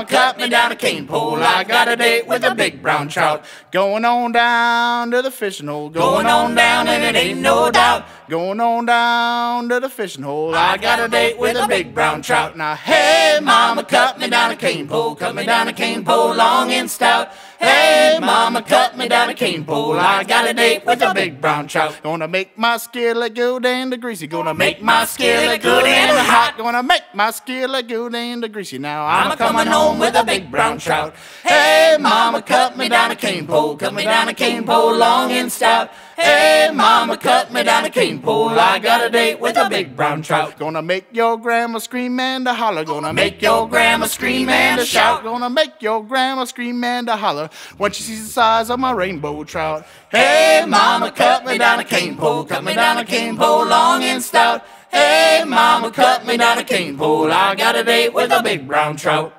mama cut me down a cane pole. I got a date with a big brown trout. Going on down to the fishing hole. Going on down and it ain't no doubt. Going on down to the fishing hole. I got a date with a big brown trout. Now, hey, mama, cut me down a cane pole. Cut me down a cane pole, long and stout. Hey, mama, cut me down a cane pole. I got a date with a big brown trout. Gonna make my skillet good and greasy. Gonna make my skillet good and hot. Gonna make my skillet good and greasy. Now I'm coming home with a big brown trout. Hey, mama, cut me down a cane pole. Cut me down a cane pole, long and stout. Hey, mama, cut me down a cane pole. I got a date with a big brown trout. Gonna make your grandma scream and a holler. Gonna make your grandma scream and a shout. Gonna make your grandma scream and a holler when she sees the size of my rainbow trout. Hey, mama, cut me down a cane pole. Cut me down a cane pole, long and stout. Hey, mama, cut me down a cane pole. I got a date with a big brown trout.